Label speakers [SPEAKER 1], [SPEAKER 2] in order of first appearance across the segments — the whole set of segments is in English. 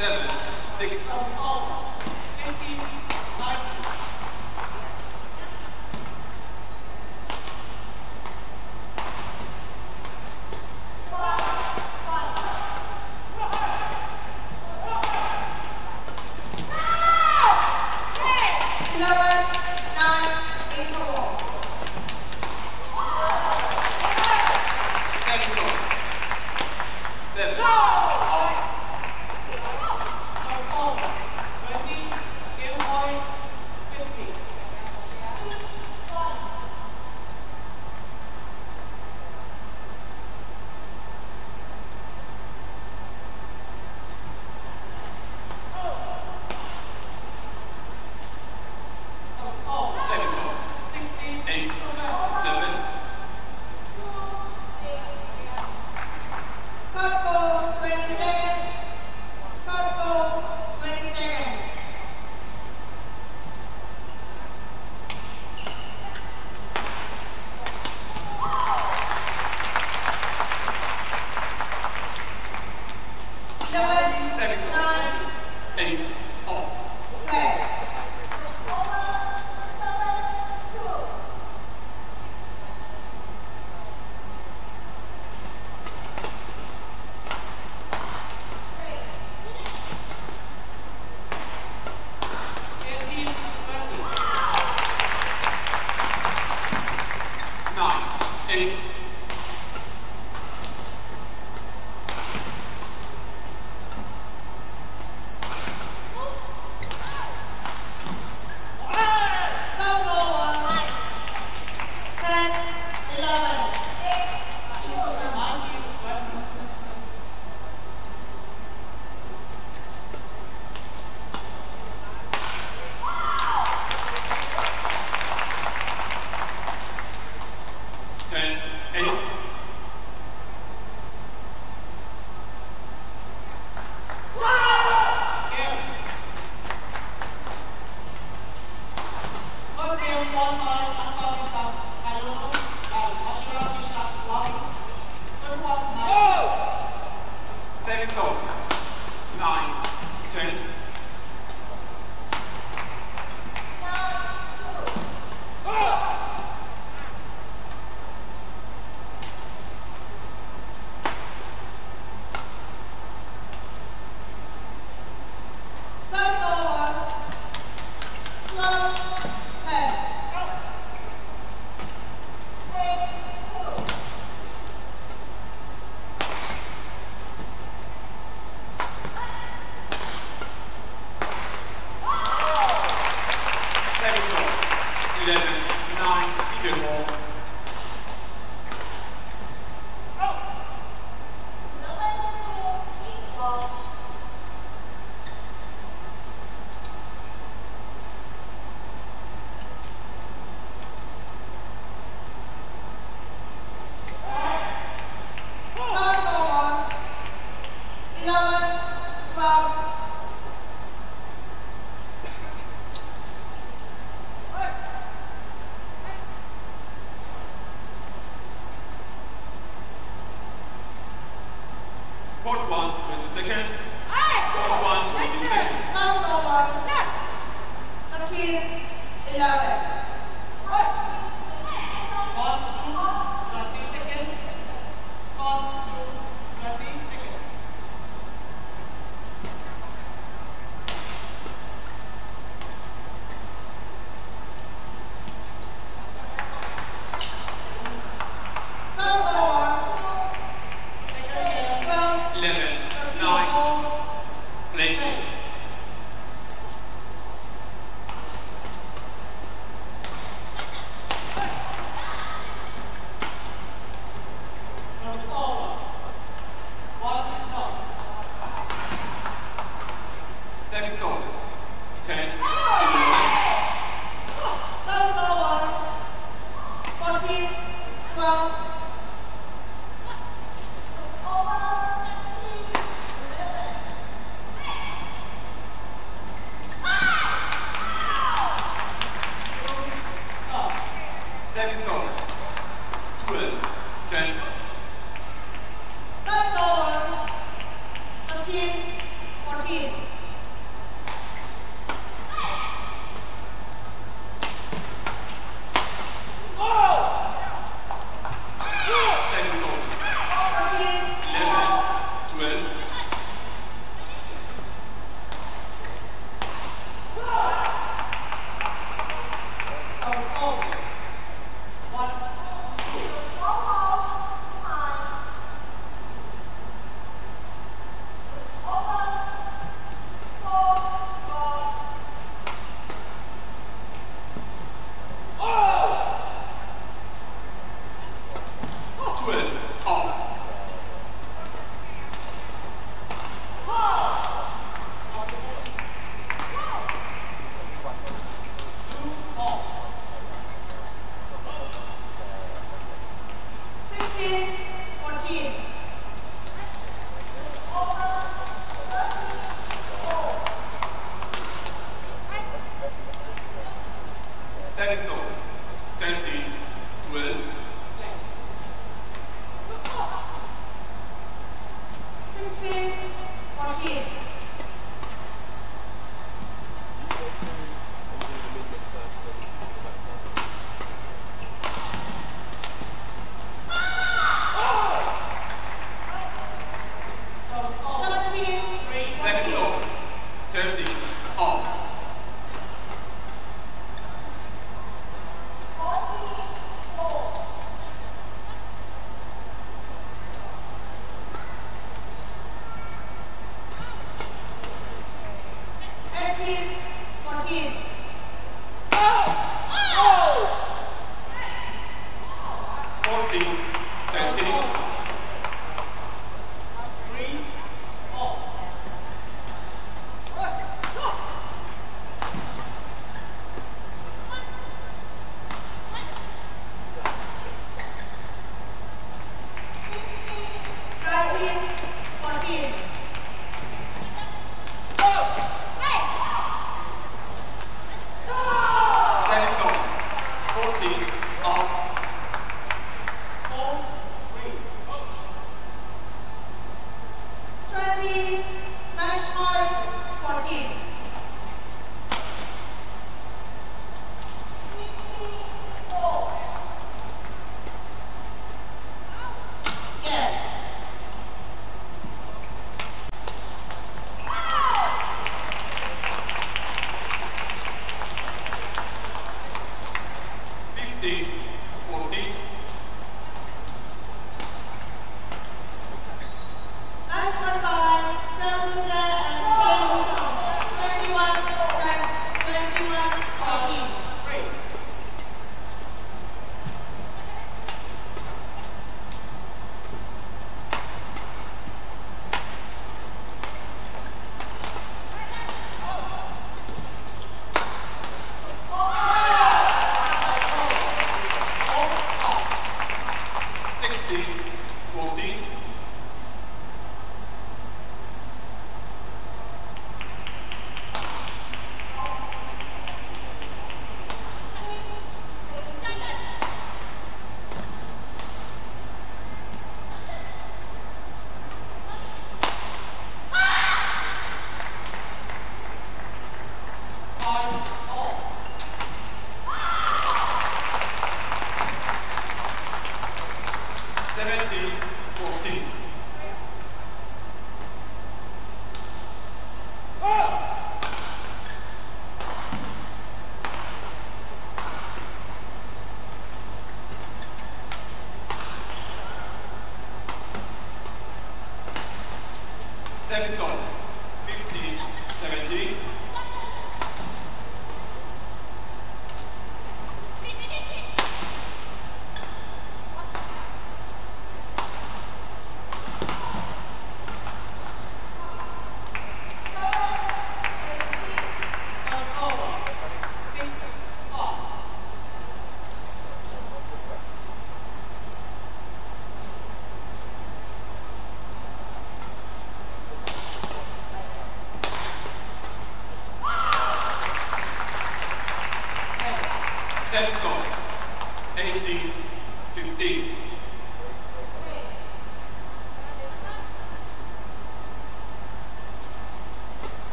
[SPEAKER 1] seven, six,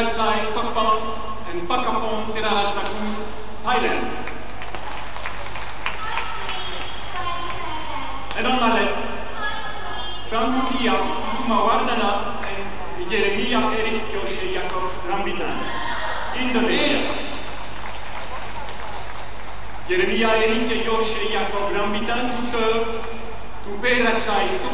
[SPEAKER 2] Peeratchai Sukphun and Pakkapon Thailand. And on my left, Pramudya Kusumawardana and Jeremiah Eric Yoche Jakob Rambitan, Indonesia. Jeremiah Eric Yoche Rambitan to serve to Peeratchai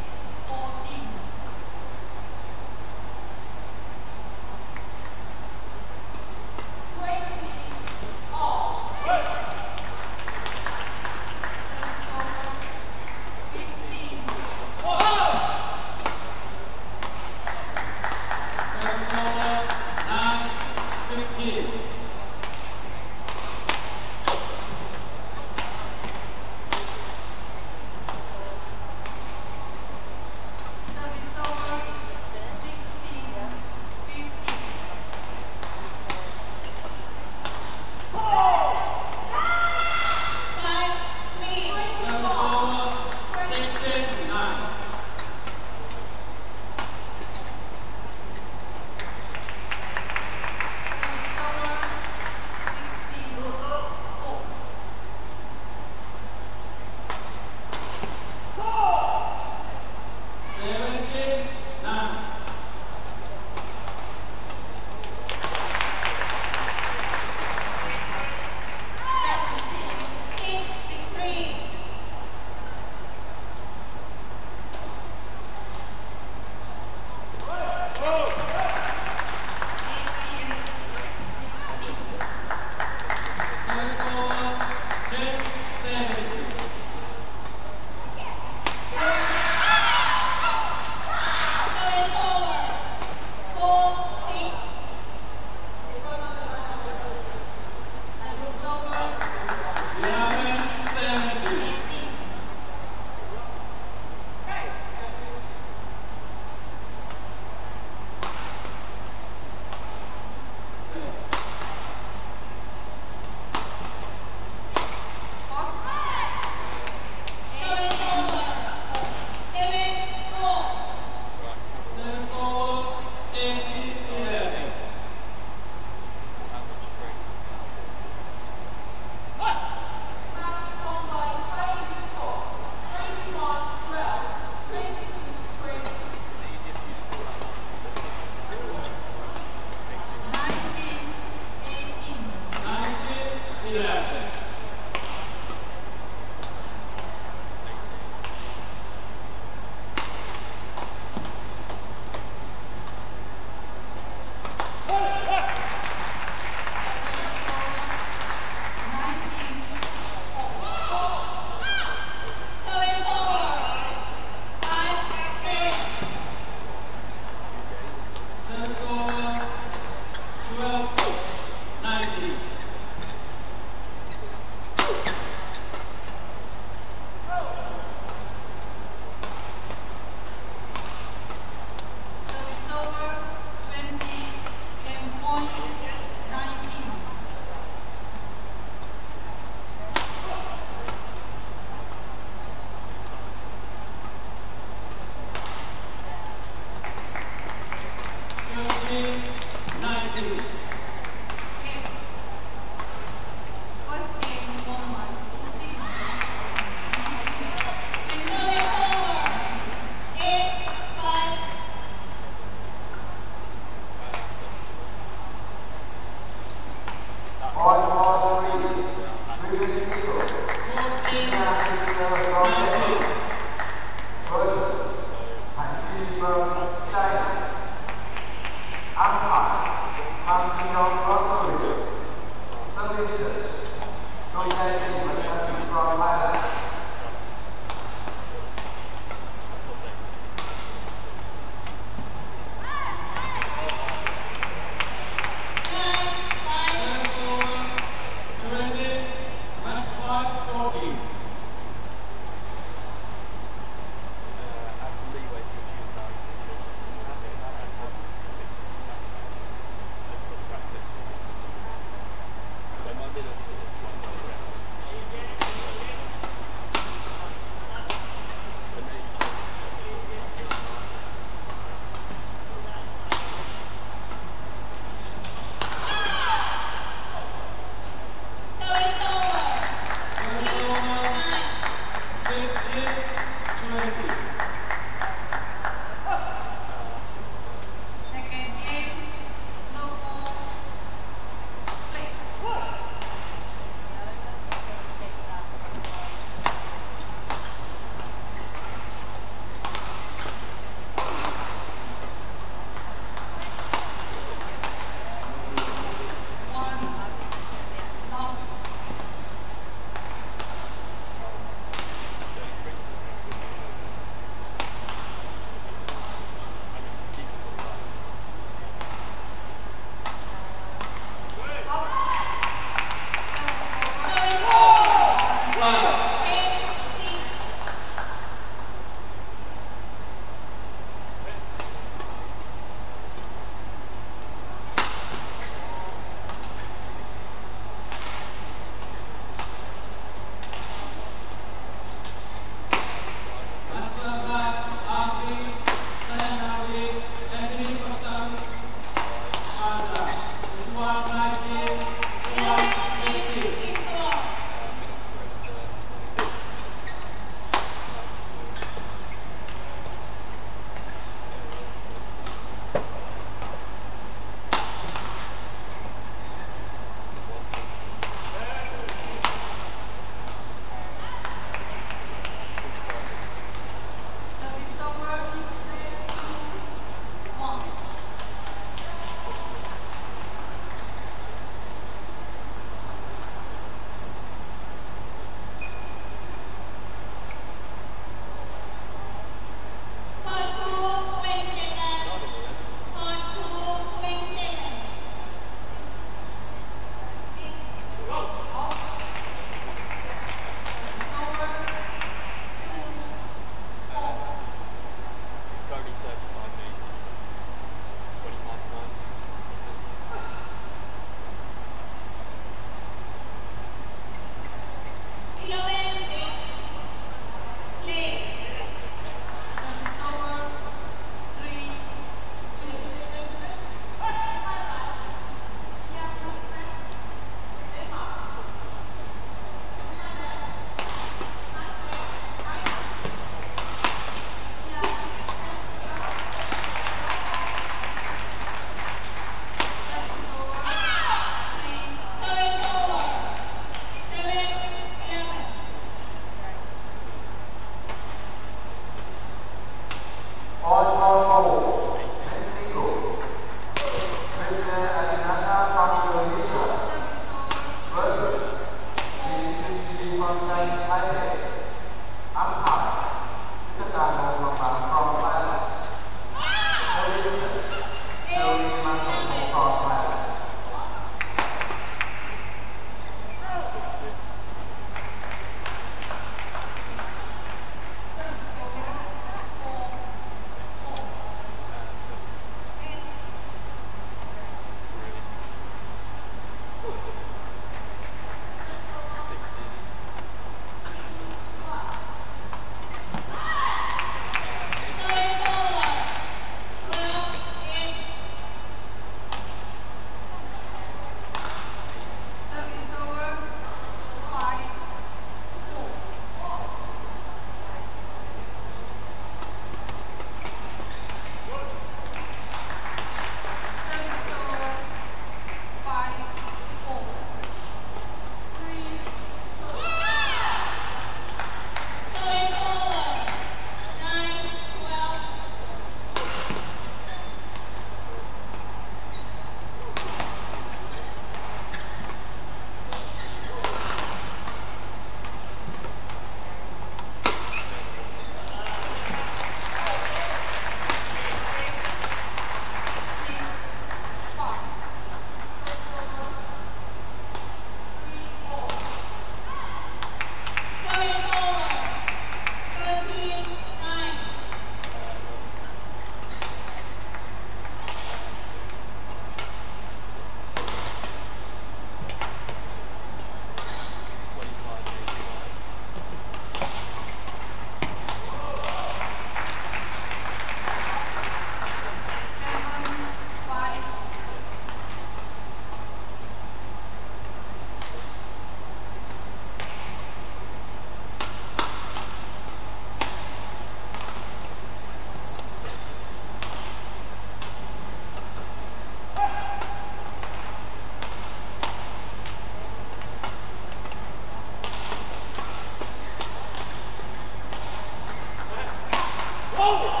[SPEAKER 3] forward.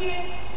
[SPEAKER 1] here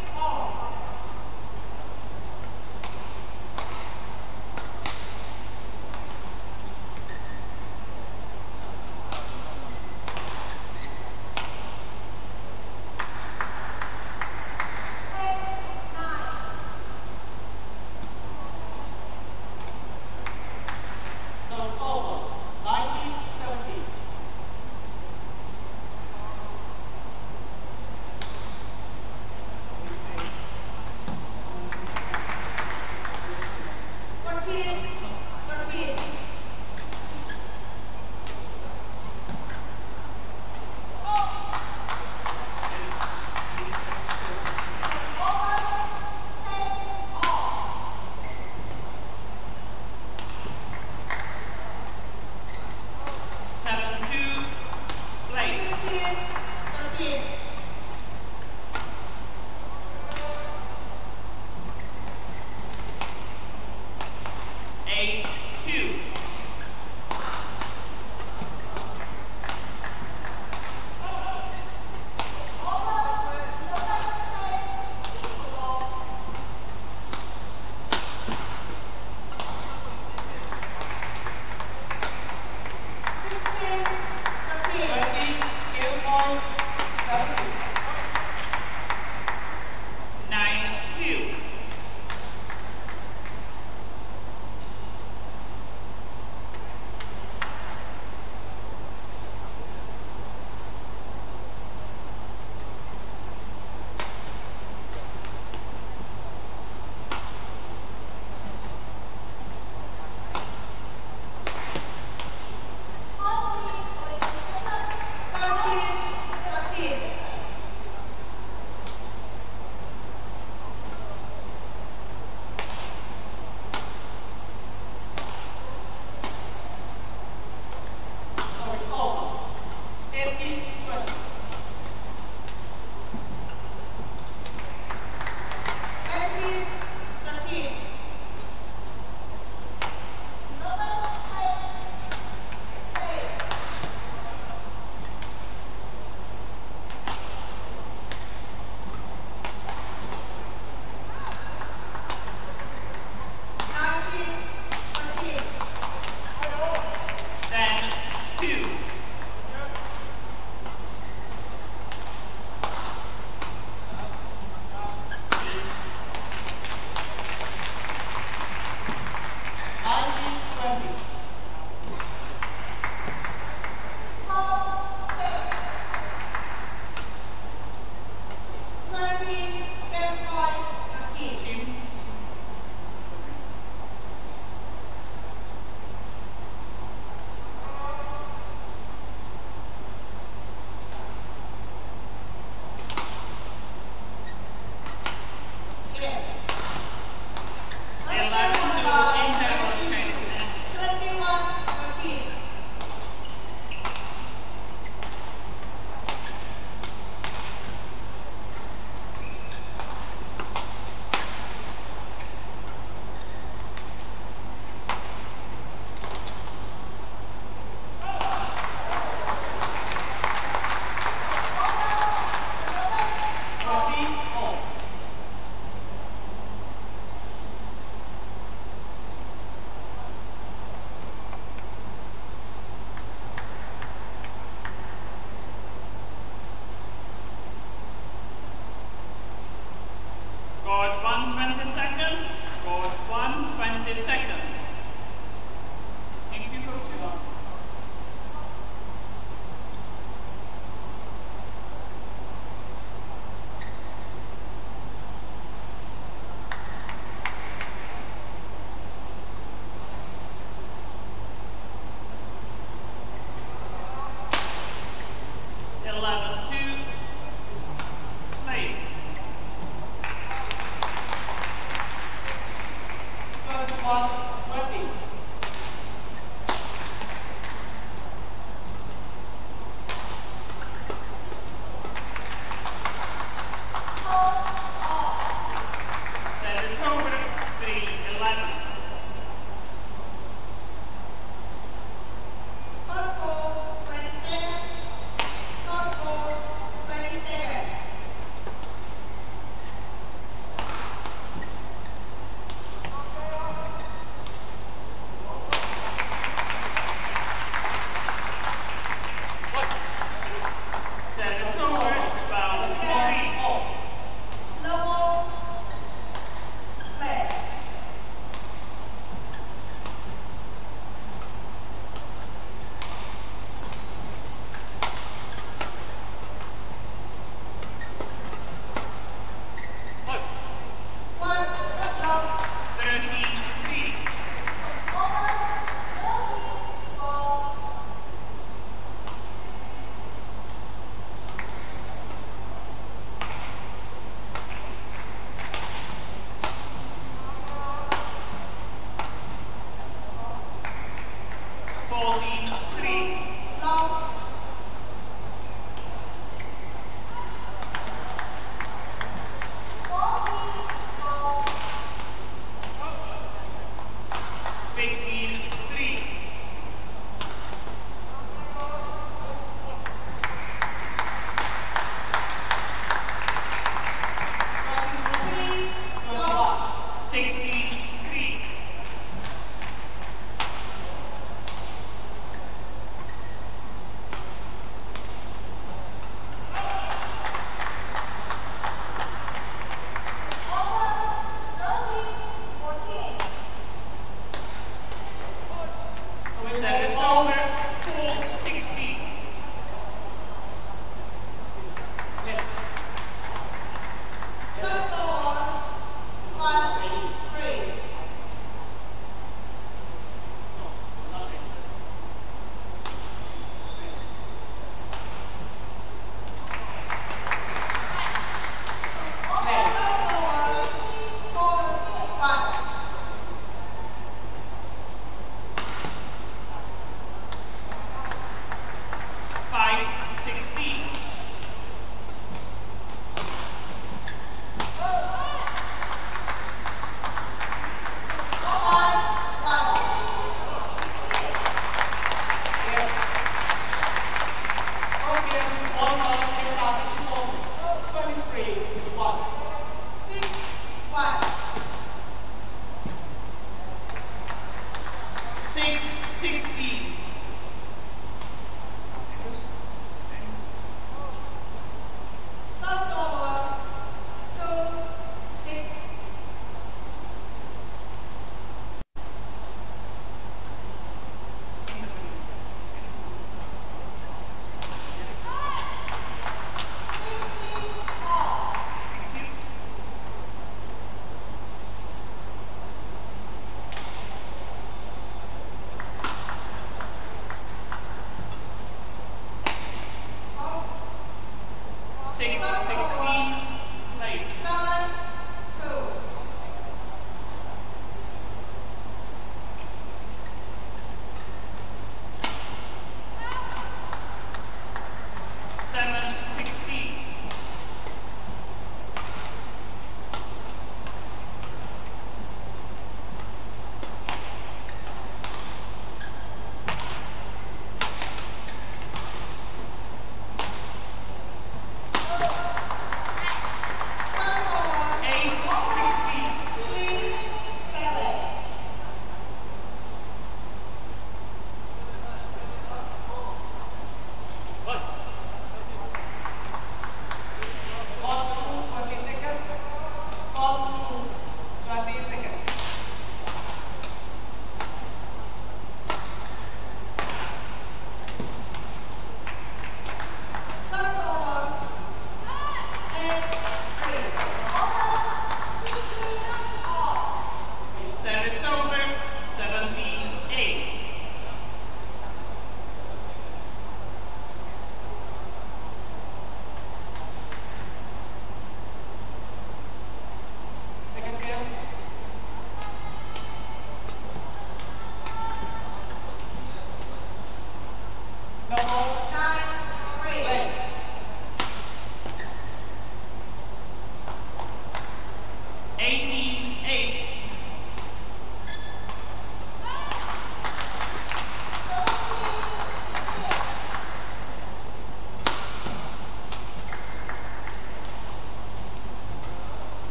[SPEAKER 4] holy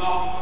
[SPEAKER 5] n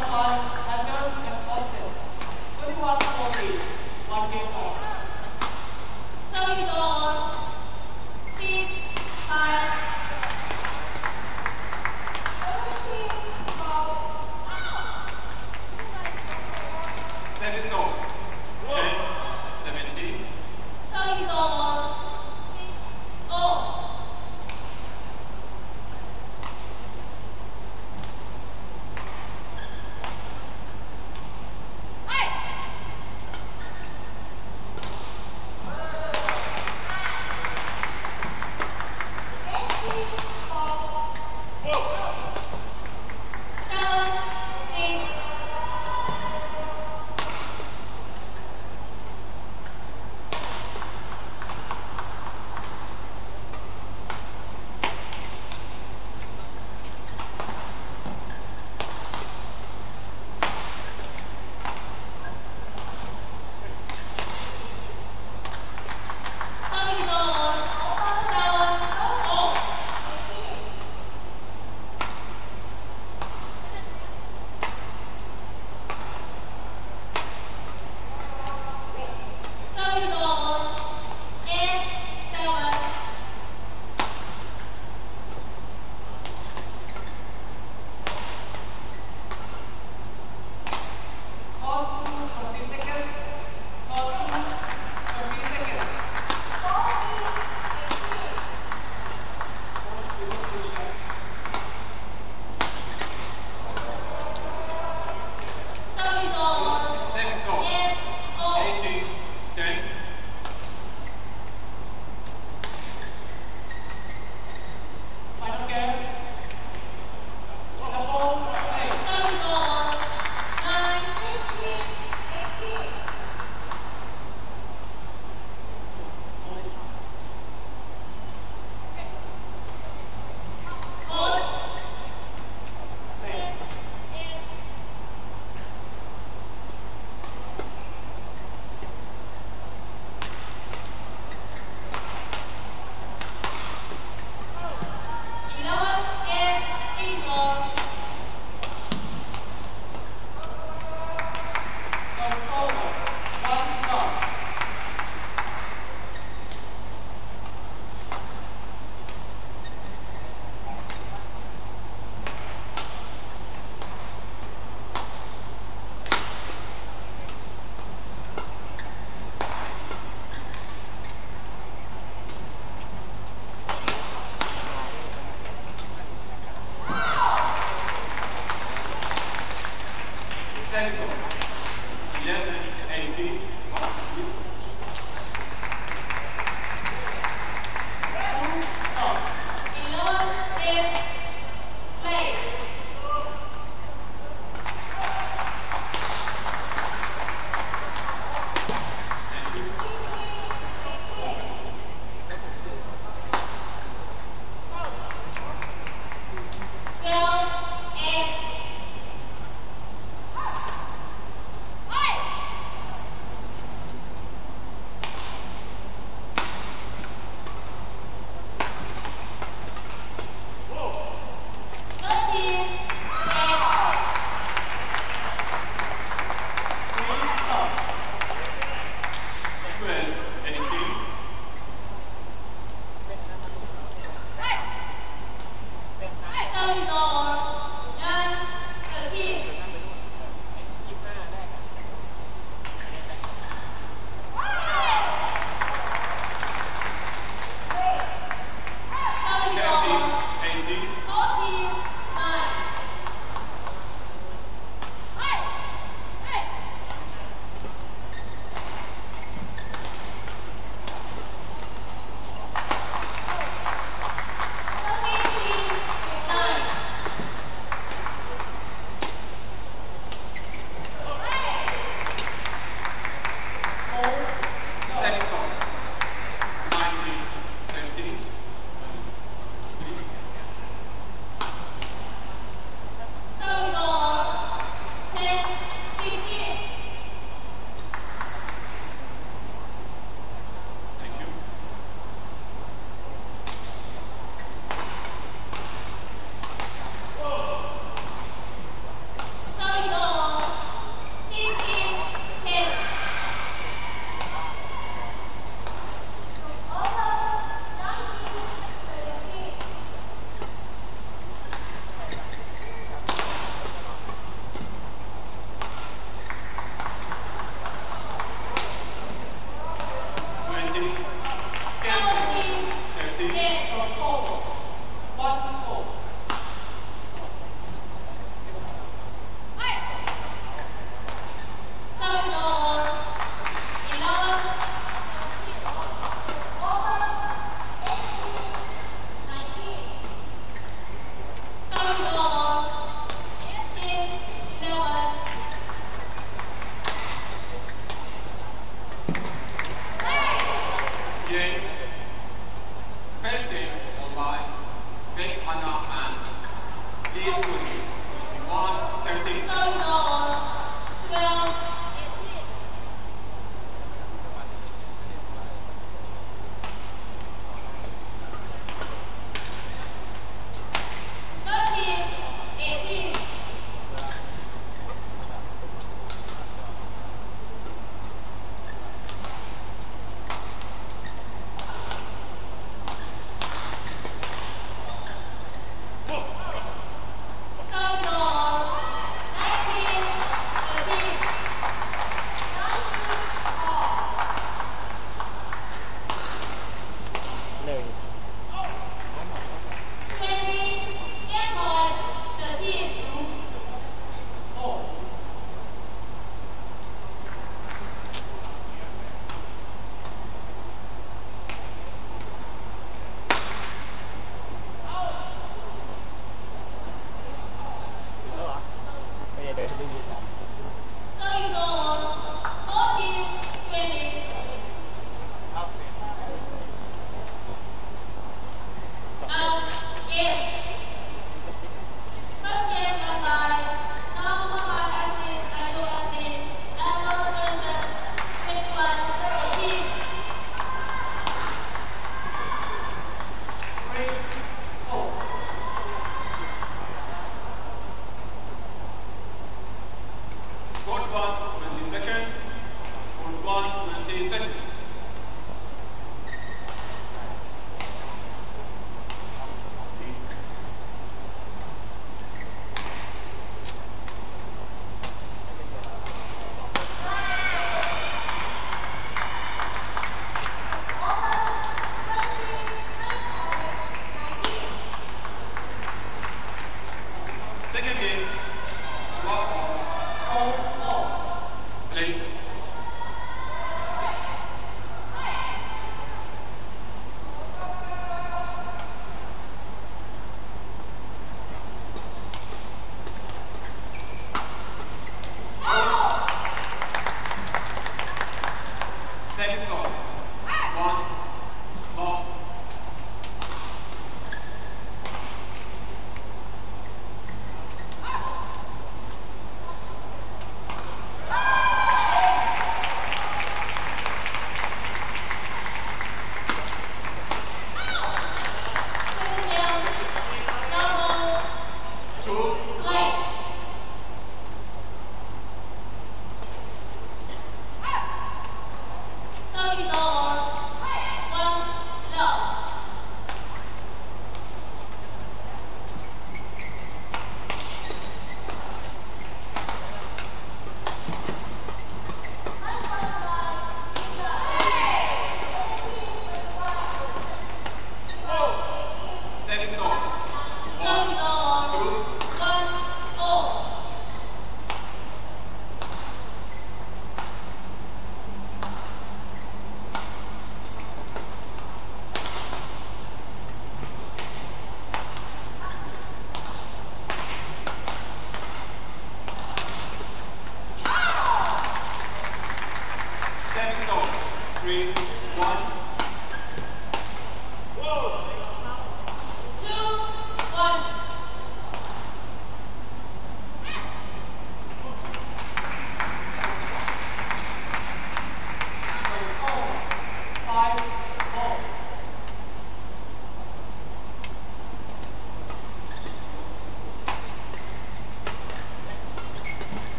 [SPEAKER 6] Five.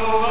[SPEAKER 4] Lord.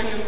[SPEAKER 2] seconds.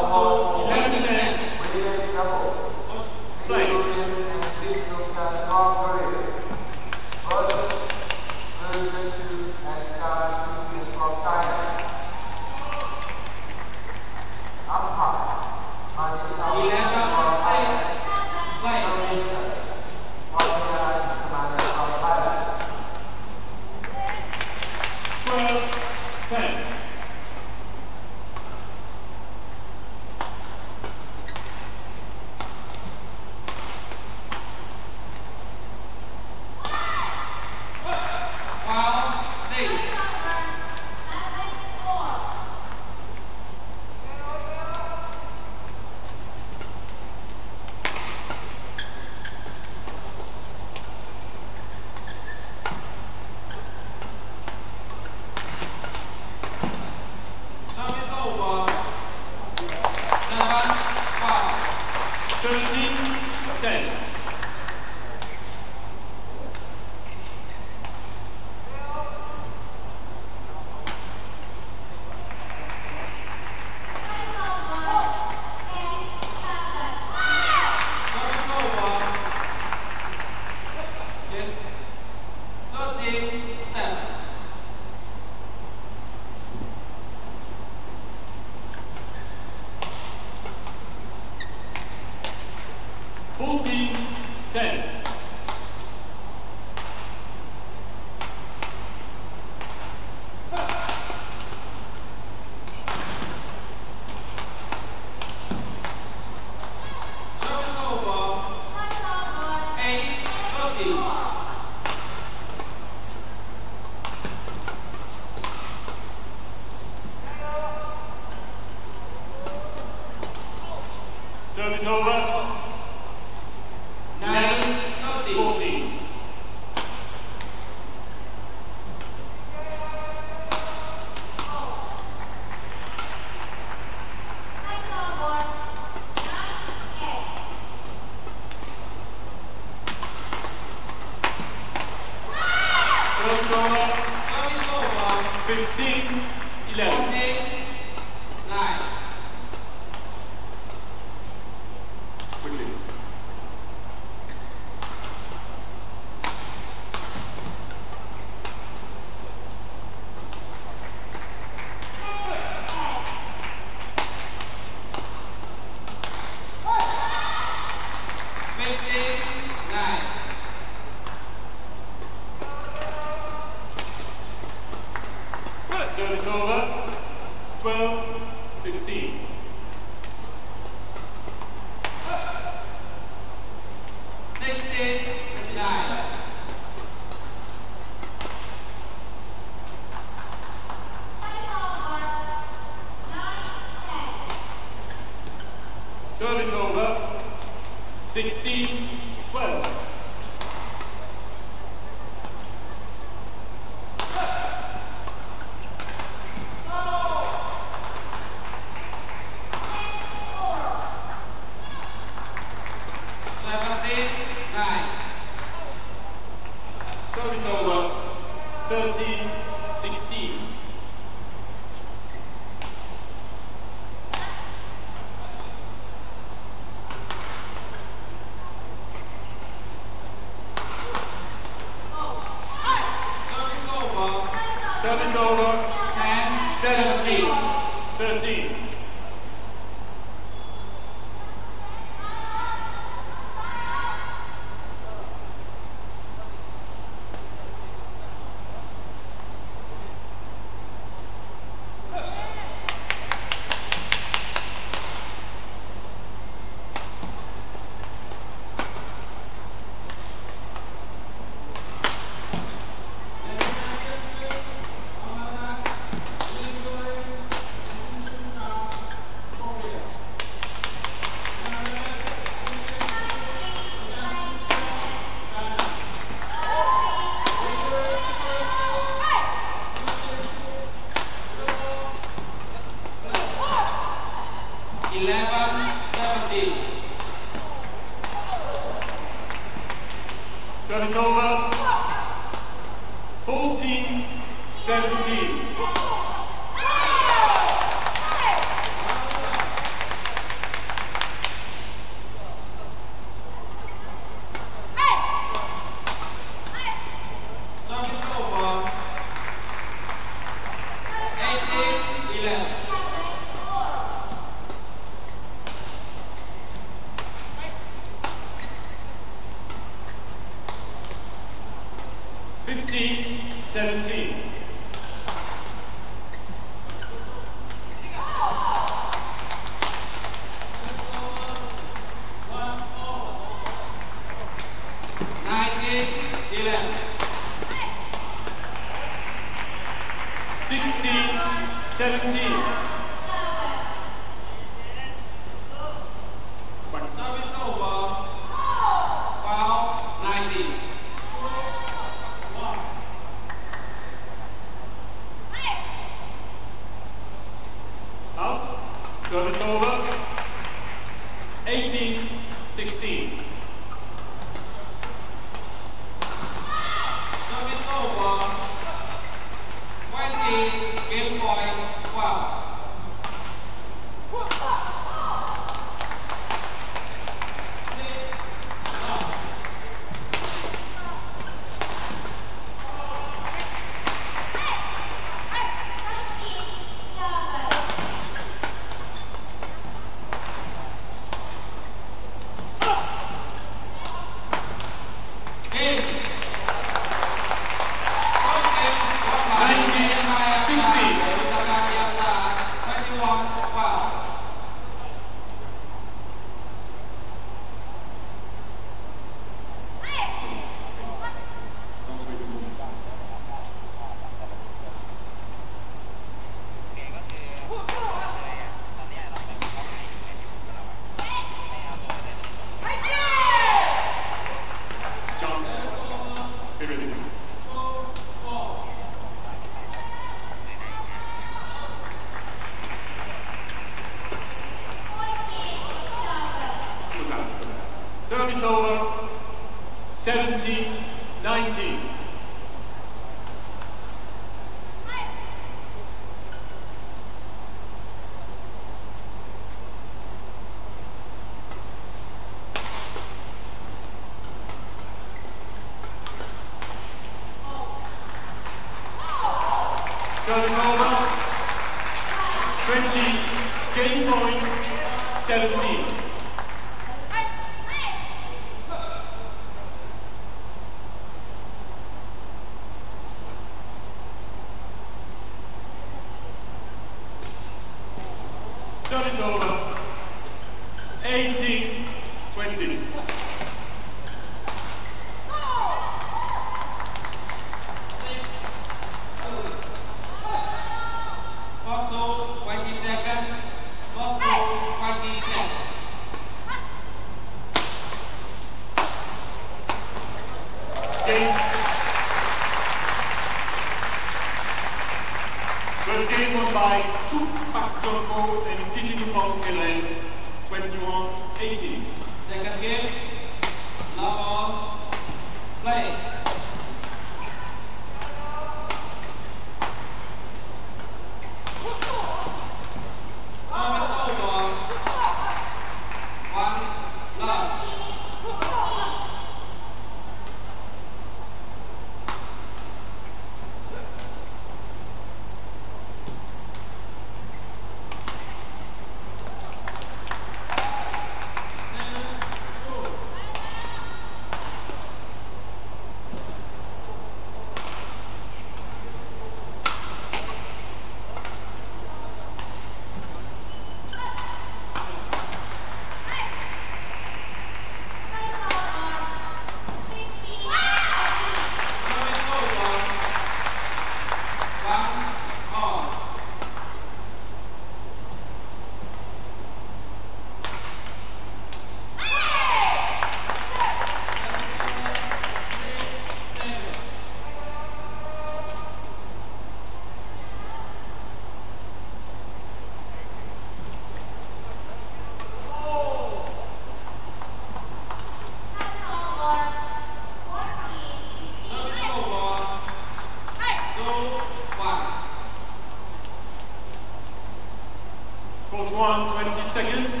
[SPEAKER 2] 20 seconds.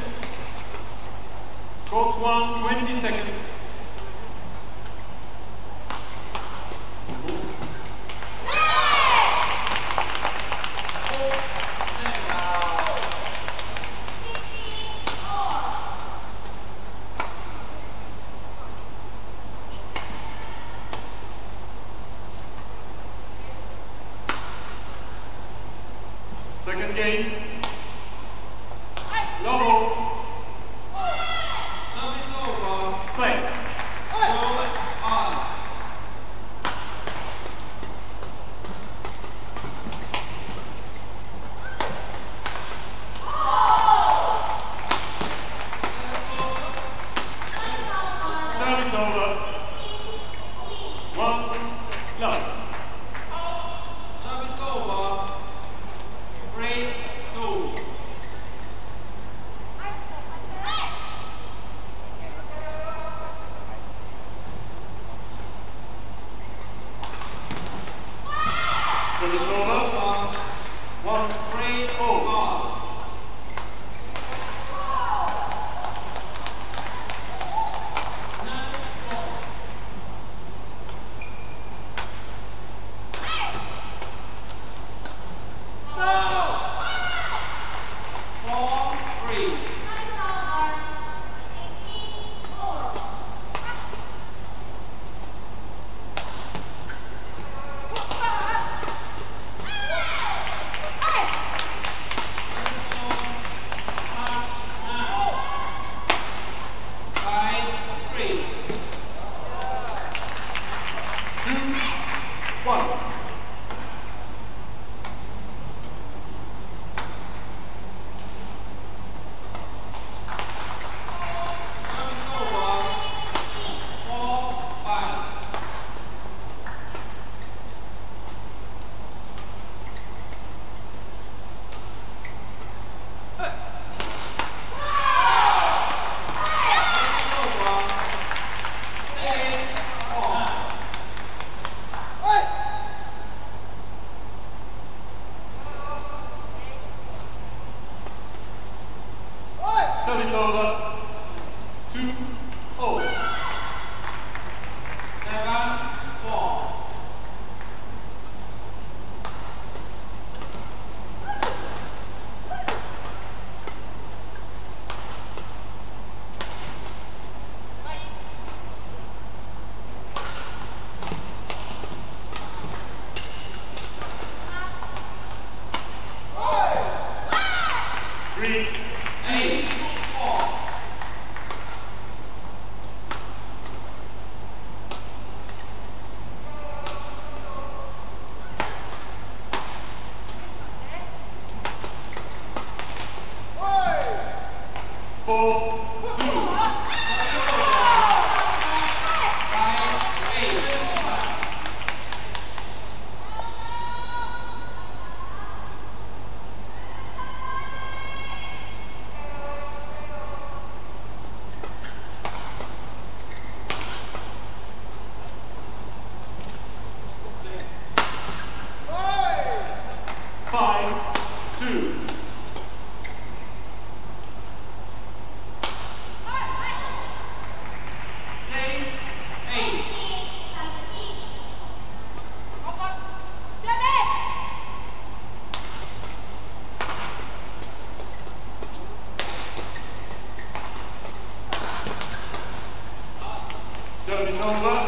[SPEAKER 2] inşallah.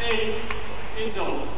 [SPEAKER 2] eight in total.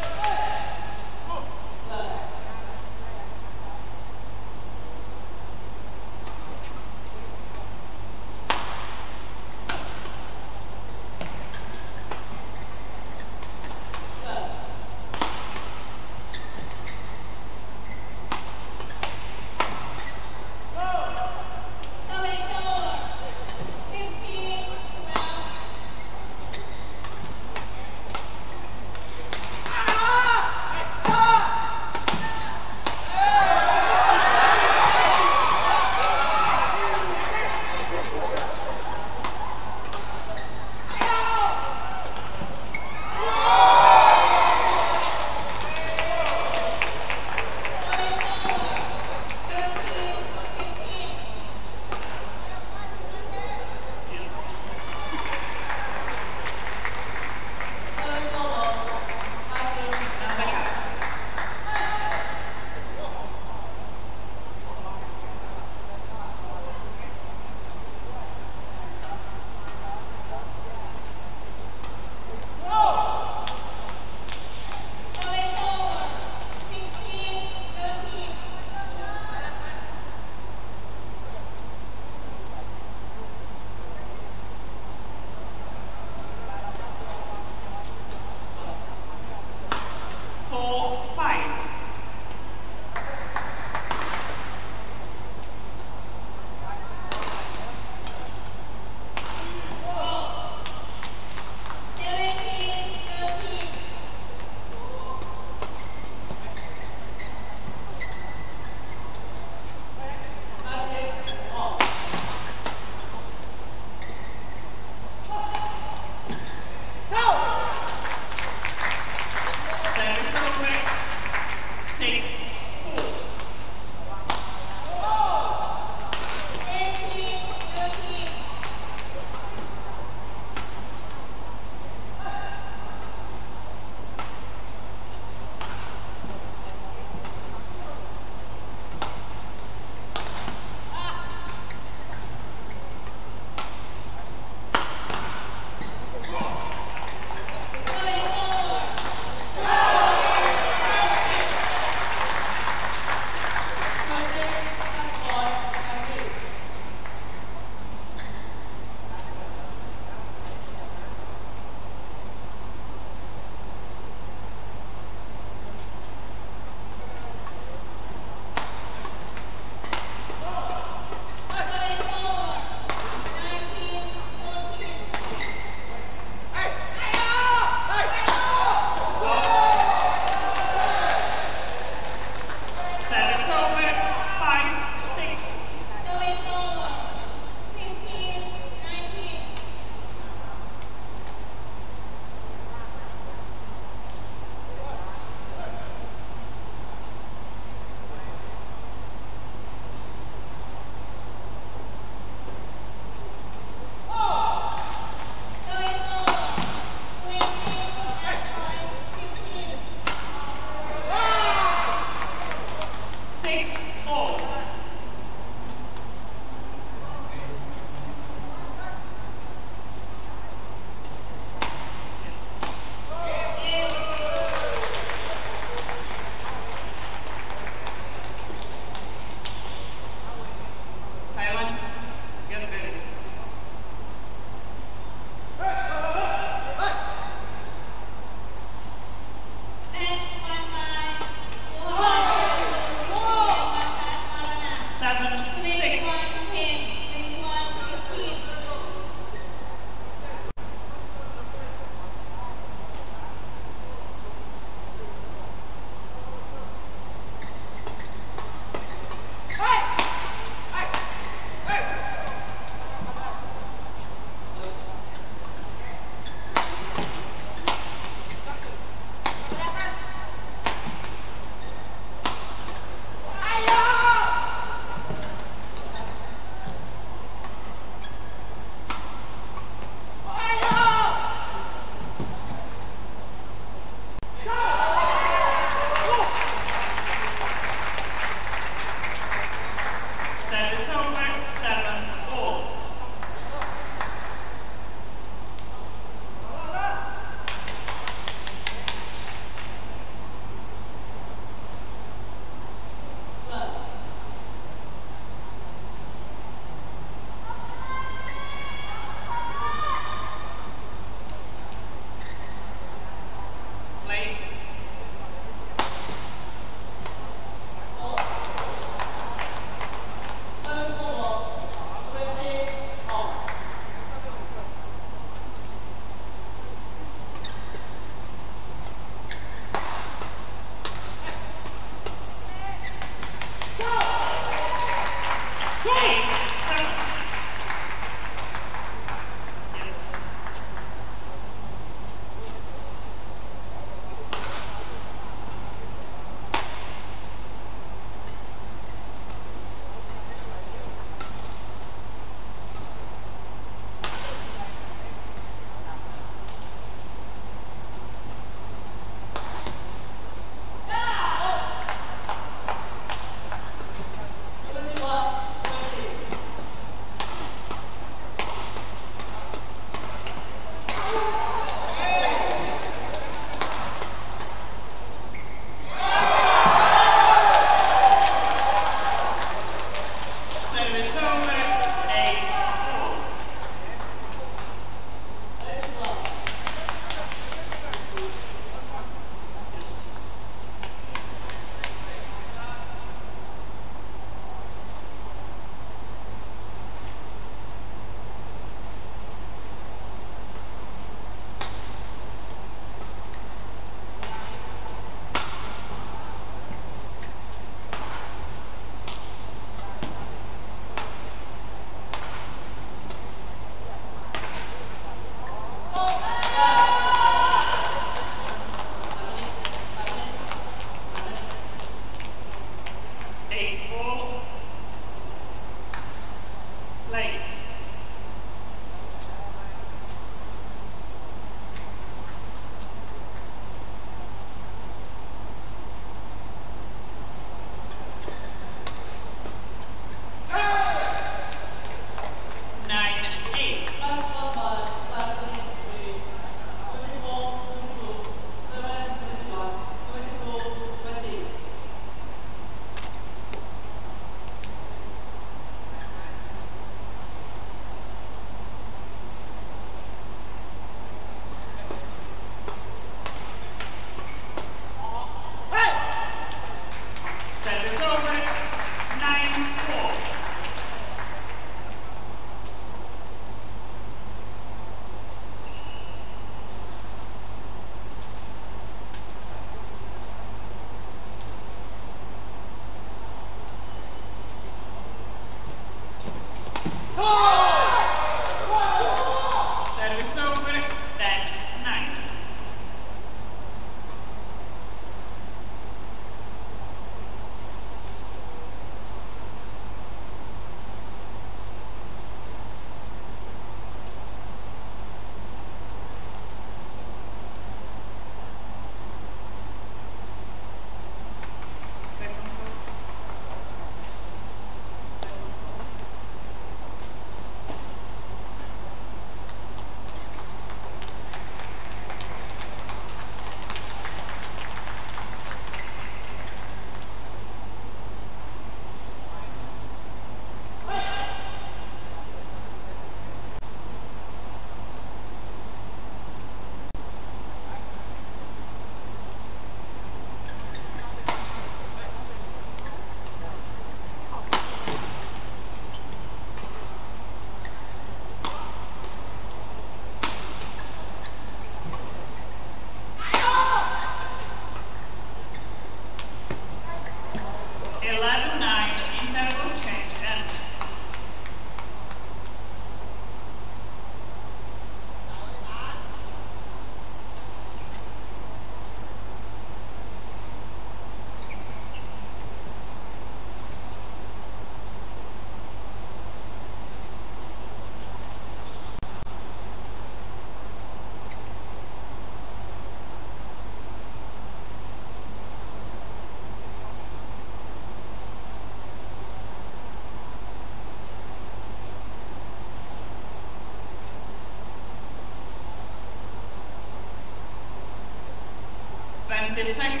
[SPEAKER 4] 20 seconds.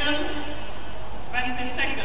[SPEAKER 4] and